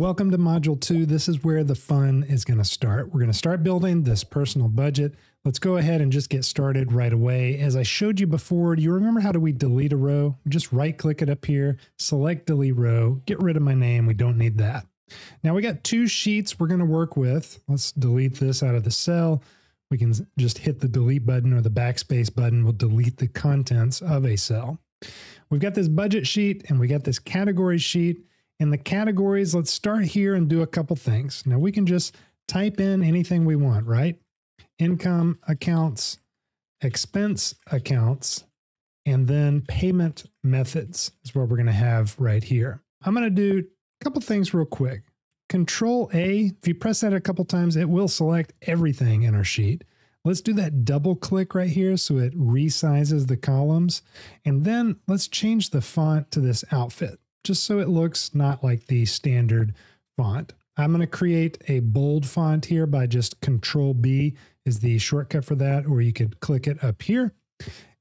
Welcome to Module 2. This is where the fun is going to start. We're going to start building this personal budget. Let's go ahead and just get started right away. As I showed you before, do you remember how do we delete a row? Just right click it up here, select delete row, get rid of my name. We don't need that. Now we got two sheets we're going to work with. Let's delete this out of the cell. We can just hit the delete button or the backspace button will delete the contents of a cell. We've got this budget sheet and we got this category sheet. In the categories, let's start here and do a couple things. Now we can just type in anything we want, right? Income accounts, expense accounts, and then payment methods is what we're going to have right here. I'm going to do a couple things real quick. Control A, if you press that a couple times, it will select everything in our sheet. Let's do that double click right here so it resizes the columns. And then let's change the font to this outfit just so it looks not like the standard font. I'm going to create a bold font here by just Control B is the shortcut for that, or you could click it up here.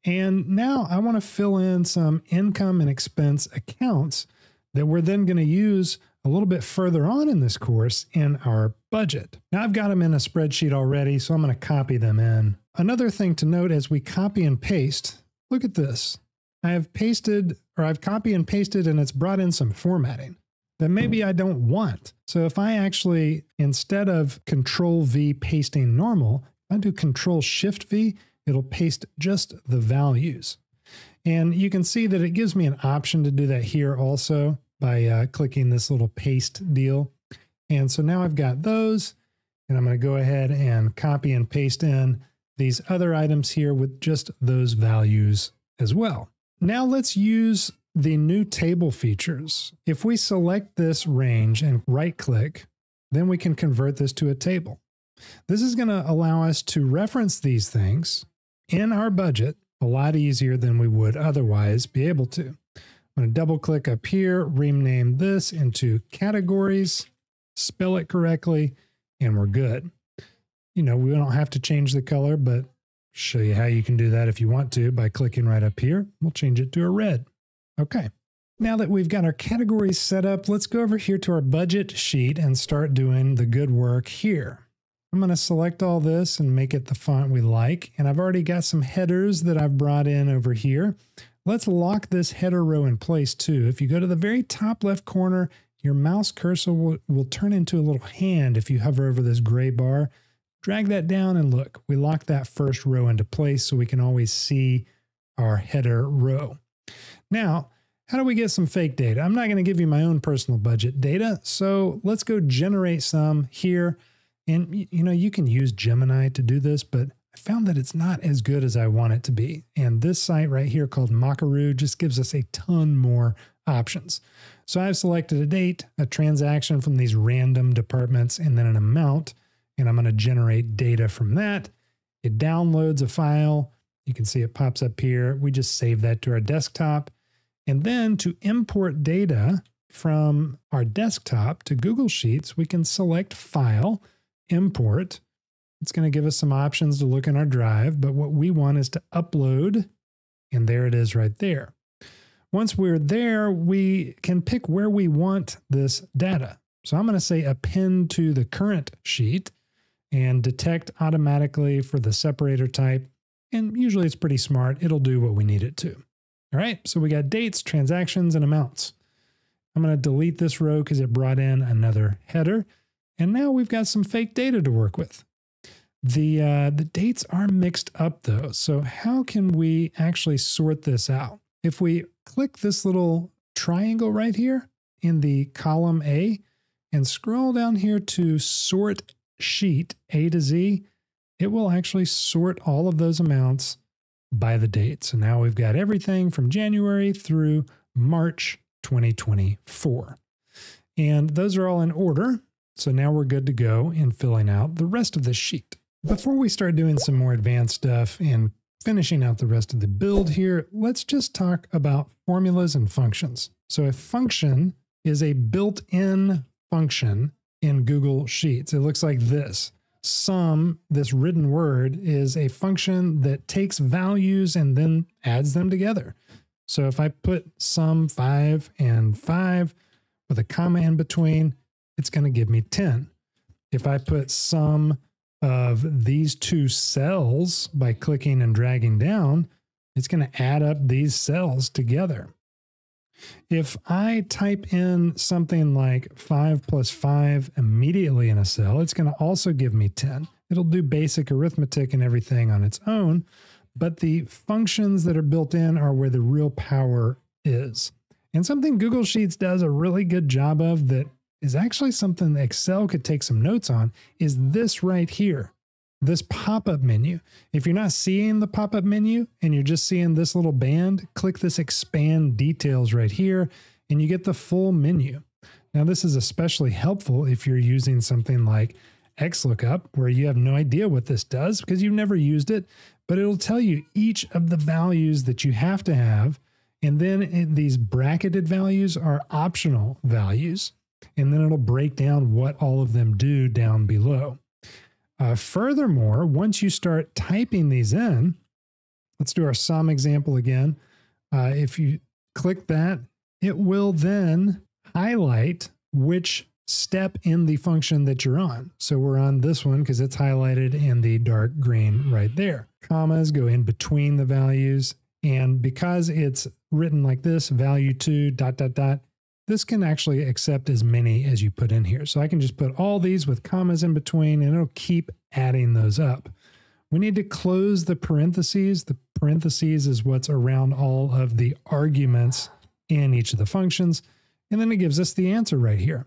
And now I want to fill in some income and expense accounts that we're then going to use a little bit further on in this course in our budget. Now I've got them in a spreadsheet already, so I'm going to copy them in. Another thing to note as we copy and paste, look at this. I have pasted or I've copy and pasted and it's brought in some formatting that maybe I don't want. So if I actually, instead of control V pasting normal, I do control shift V, it'll paste just the values. And you can see that it gives me an option to do that here also by uh, clicking this little paste deal. And so now I've got those and I'm going to go ahead and copy and paste in these other items here with just those values as well. Now let's use the new table features. If we select this range and right click, then we can convert this to a table. This is going to allow us to reference these things in our budget a lot easier than we would otherwise be able to. I'm going to double click up here, rename this into categories, spell it correctly, and we're good. You know, we don't have to change the color, but show you how you can do that if you want to by clicking right up here. We'll change it to a red. Okay. Now that we've got our categories set up, let's go over here to our budget sheet and start doing the good work here. I'm going to select all this and make it the font we like. And I've already got some headers that I've brought in over here. Let's lock this header row in place too. If you go to the very top left corner, your mouse cursor will, will turn into a little hand if you hover over this gray bar. Drag that down and look, we lock that first row into place so we can always see our header row. Now, how do we get some fake data? I'm not going to give you my own personal budget data, so let's go generate some here. And you know, you can use Gemini to do this, but I found that it's not as good as I want it to be. And this site right here called Mockaroo just gives us a ton more options. So I've selected a date, a transaction from these random departments, and then an amount and I'm going to generate data from that. It downloads a file. You can see it pops up here. We just save that to our desktop. And then to import data from our desktop to Google Sheets, we can select File, Import. It's going to give us some options to look in our drive, but what we want is to upload, and there it is right there. Once we're there, we can pick where we want this data. So I'm going to say append to the current sheet, and detect automatically for the separator type. And usually it's pretty smart. It'll do what we need it to. All right, so we got dates, transactions, and amounts. I'm going to delete this row because it brought in another header. And now we've got some fake data to work with. The, uh, the dates are mixed up though. So how can we actually sort this out? If we click this little triangle right here in the column A and scroll down here to sort sheet A to Z, it will actually sort all of those amounts by the date. So now we've got everything from January through March 2024. And those are all in order. So now we're good to go in filling out the rest of the sheet. Before we start doing some more advanced stuff and finishing out the rest of the build here, let's just talk about formulas and functions. So a function is a built-in function in Google Sheets. It looks like this. Sum, this written word, is a function that takes values and then adds them together. So if I put sum 5 and 5 with a comma in between, it's going to give me 10. If I put sum of these two cells by clicking and dragging down, it's going to add up these cells together. If I type in something like 5 plus 5 immediately in a cell, it's going to also give me 10. It'll do basic arithmetic and everything on its own, but the functions that are built in are where the real power is. And something Google Sheets does a really good job of that is actually something Excel could take some notes on is this right here, this pop-up menu. If you're not seeing the pop-up menu and you're just seeing this little band, click this expand details right here and you get the full menu. Now this is especially helpful if you're using something like XLOOKUP where you have no idea what this does because you've never used it, but it'll tell you each of the values that you have to have and then these bracketed values are optional values and then it'll break down what all of them do down below. Uh, furthermore, once you start typing these in, let's do our sum example again. Uh, if you click that, it will then highlight which step in the function that you're on. So we're on this one because it's highlighted in the dark green right there. Commas go in between the values. And because it's written like this, value two dot, dot, dot, this can actually accept as many as you put in here. So I can just put all these with commas in between and it'll keep adding those up. We need to close the parentheses. The parentheses is what's around all of the arguments in each of the functions. And then it gives us the answer right here.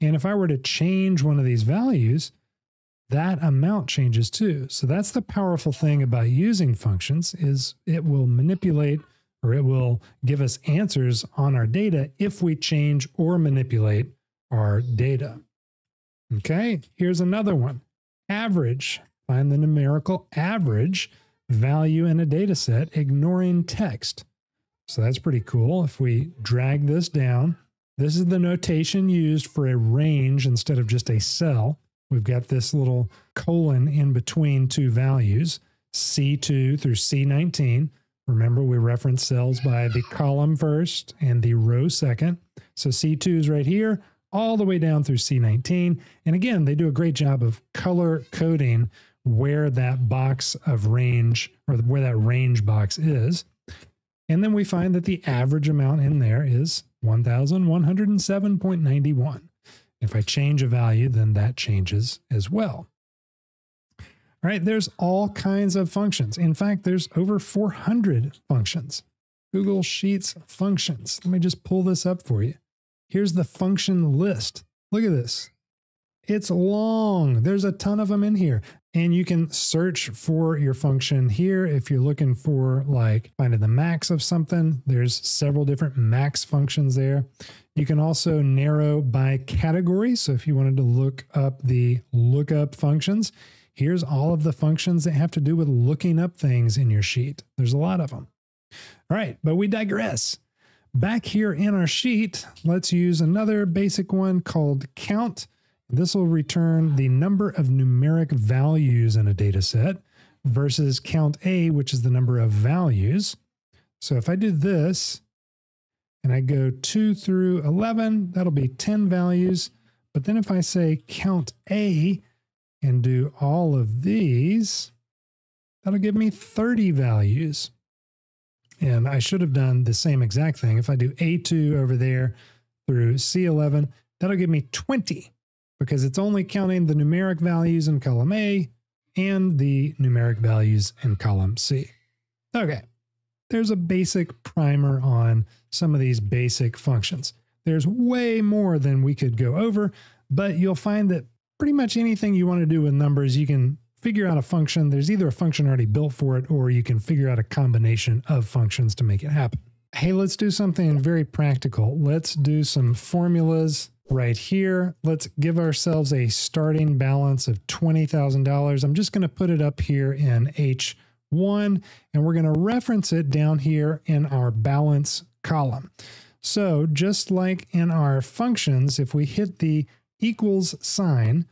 And if I were to change one of these values, that amount changes too. So that's the powerful thing about using functions is it will manipulate or it will give us answers on our data if we change or manipulate our data. Okay, here's another one. Average. Find the numerical average value in a data set, ignoring text. So that's pretty cool. If we drag this down, this is the notation used for a range instead of just a cell. We've got this little colon in between two values, C2 through C19. Remember, we reference cells by the column first and the row second. So C2 is right here, all the way down through C19. And again, they do a great job of color coding where that box of range or where that range box is. And then we find that the average amount in there is 1107.91. If I change a value, then that changes as well right? There's all kinds of functions. In fact, there's over 400 functions. Google Sheets functions. Let me just pull this up for you. Here's the function list. Look at this. It's long. There's a ton of them in here. And you can search for your function here if you're looking for like finding the max of something. There's several different max functions there. You can also narrow by category. So if you wanted to look up the lookup functions, Here's all of the functions that have to do with looking up things in your sheet. There's a lot of them. All right, but we digress. Back here in our sheet, let's use another basic one called count. This will return the number of numeric values in a data set versus count A, which is the number of values. So if I do this and I go 2 through 11, that'll be 10 values. But then if I say count A, and do all of these, that'll give me 30 values. And I should have done the same exact thing. If I do A2 over there through C11, that'll give me 20 because it's only counting the numeric values in column A and the numeric values in column C. Okay, there's a basic primer on some of these basic functions. There's way more than we could go over, but you'll find that pretty much anything you want to do with numbers, you can figure out a function. There's either a function already built for it, or you can figure out a combination of functions to make it happen. Hey, let's do something very practical. Let's do some formulas right here. Let's give ourselves a starting balance of $20,000. I'm just going to put it up here in H1, and we're going to reference it down here in our balance column. So just like in our functions, if we hit the equals sign,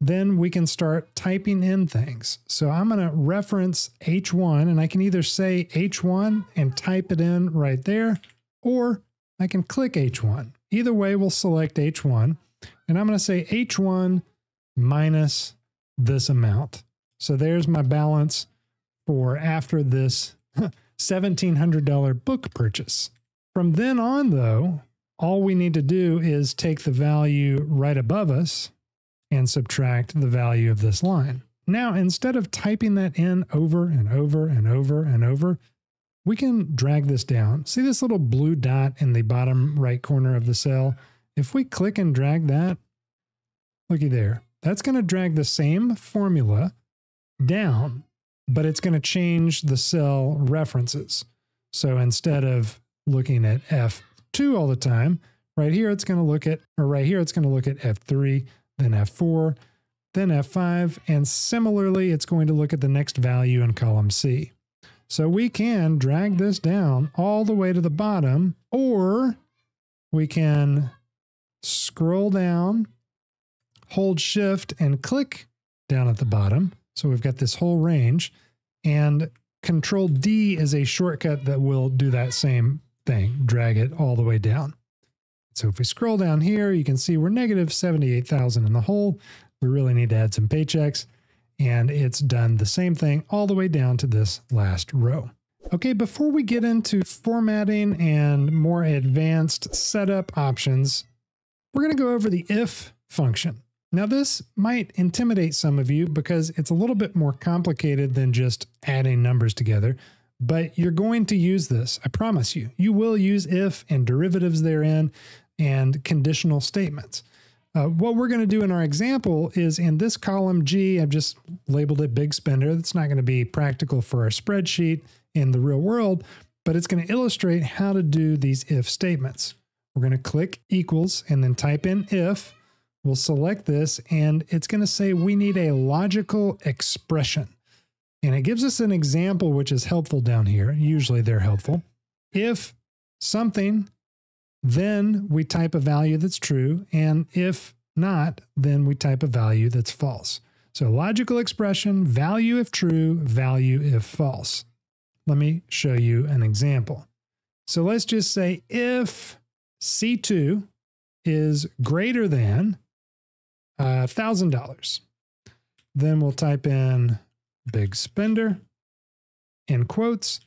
then we can start typing in things. So I'm going to reference H1 and I can either say H1 and type it in right there, or I can click H1. Either way, we'll select H1. And I'm going to say H1 minus this amount. So there's my balance for after this $1,700 book purchase. From then on, though, all we need to do is take the value right above us and subtract the value of this line. Now, instead of typing that in over and over and over and over, we can drag this down. See this little blue dot in the bottom right corner of the cell? If we click and drag that, looky there, that's going to drag the same formula down, but it's going to change the cell references. So instead of looking at F2 all the time, right here it's going to look at, or right here it's going to look at F3, then F4, then F5, and similarly it's going to look at the next value in column C. So we can drag this down all the way to the bottom, or we can scroll down, hold shift and click down at the bottom. So we've got this whole range and control D is a shortcut that will do that same thing, drag it all the way down. So if we scroll down here, you can see we're negative 78,000 in the hole. We really need to add some paychecks and it's done the same thing all the way down to this last row. Okay, before we get into formatting and more advanced setup options, we're going to go over the if function. Now, this might intimidate some of you because it's a little bit more complicated than just adding numbers together, but you're going to use this. I promise you. You will use if and derivatives therein and conditional statements. Uh, what we're going to do in our example is in this column G, I've just labeled it big spender. That's not going to be practical for our spreadsheet in the real world, but it's going to illustrate how to do these if statements. We're going to click equals and then type in if. We'll select this and it's going to say we need a logical expression. And it gives us an example which is helpful down here. Usually they're helpful. If something then we type a value that's true. And if not, then we type a value that's false. So logical expression, value if true, value if false. Let me show you an example. So let's just say if C2 is greater than uh, $1,000, then we'll type in big spender in quotes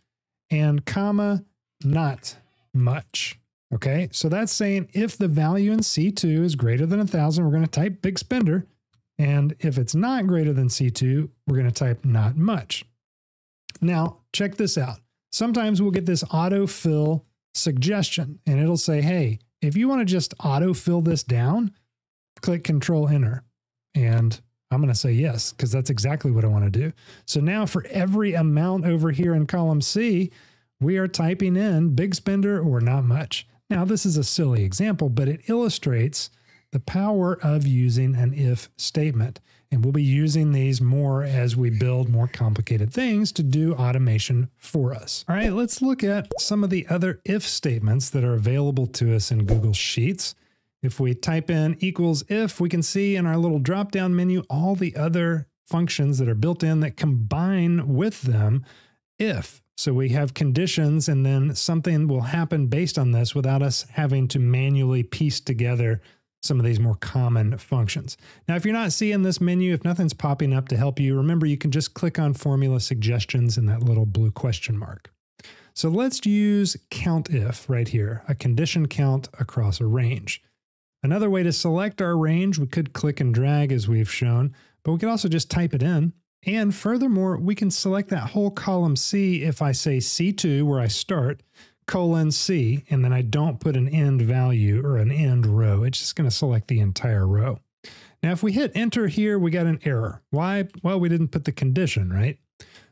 and comma not much. Okay, so that's saying if the value in C2 is greater than 1,000, we're going to type big spender. And if it's not greater than C2, we're going to type not much. Now, check this out. Sometimes we'll get this autofill suggestion, and it'll say, hey, if you want to just autofill this down, click Control Enter. And I'm going to say yes, because that's exactly what I want to do. So now for every amount over here in column C, we are typing in big spender or not much. Now, this is a silly example, but it illustrates the power of using an if statement. And we'll be using these more as we build more complicated things to do automation for us. All right, let's look at some of the other if statements that are available to us in Google Sheets. If we type in equals if, we can see in our little drop down menu all the other functions that are built in that combine with them if. So we have conditions, and then something will happen based on this without us having to manually piece together some of these more common functions. Now, if you're not seeing this menu, if nothing's popping up to help you, remember you can just click on formula suggestions in that little blue question mark. So let's use count if right here, a condition count across a range. Another way to select our range, we could click and drag as we've shown, but we could also just type it in. And furthermore, we can select that whole column C if I say C2 where I start, colon C, and then I don't put an end value or an end row. It's just going to select the entire row. Now, if we hit enter here, we got an error. Why? Well, we didn't put the condition, right?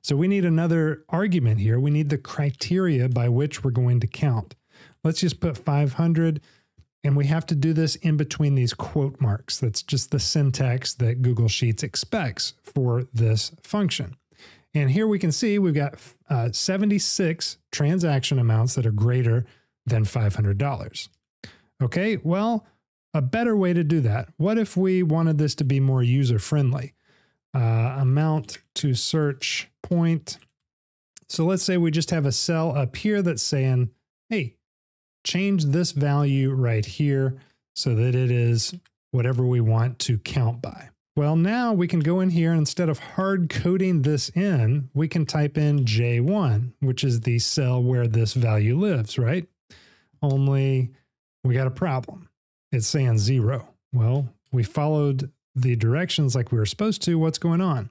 So we need another argument here. We need the criteria by which we're going to count. Let's just put 500 and we have to do this in between these quote marks. That's just the syntax that Google Sheets expects for this function. And here we can see we've got uh, 76 transaction amounts that are greater than $500. Okay, well, a better way to do that. What if we wanted this to be more user friendly? Uh, amount to search point. So let's say we just have a cell up here that's saying, hey, change this value right here so that it is whatever we want to count by. Well, now we can go in here and instead of hard coding this in, we can type in J1, which is the cell where this value lives, right? Only we got a problem. It's saying zero. Well, we followed the directions like we were supposed to. What's going on?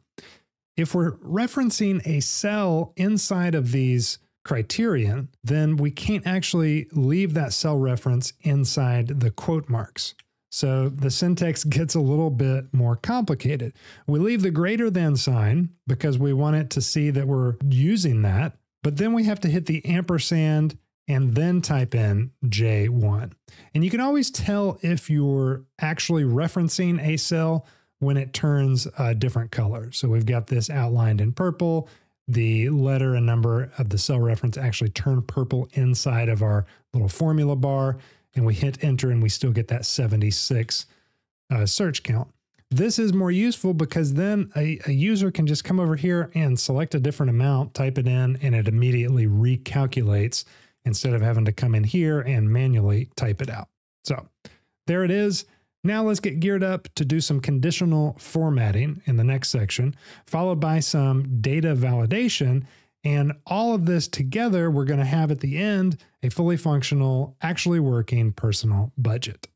If we're referencing a cell inside of these criterion, then we can't actually leave that cell reference inside the quote marks. So the syntax gets a little bit more complicated. We leave the greater than sign because we want it to see that we're using that, but then we have to hit the ampersand and then type in J1. And you can always tell if you're actually referencing a cell when it turns a different color. So we've got this outlined in purple. The letter and number of the cell reference actually turn purple inside of our little formula bar and we hit enter and we still get that 76 uh, search count. This is more useful because then a, a, user can just come over here and select a different amount, type it in, and it immediately recalculates instead of having to come in here and manually type it out. So there it is. Now let's get geared up to do some conditional formatting in the next section, followed by some data validation and all of this together, we're going to have at the end a fully functional, actually working personal budget.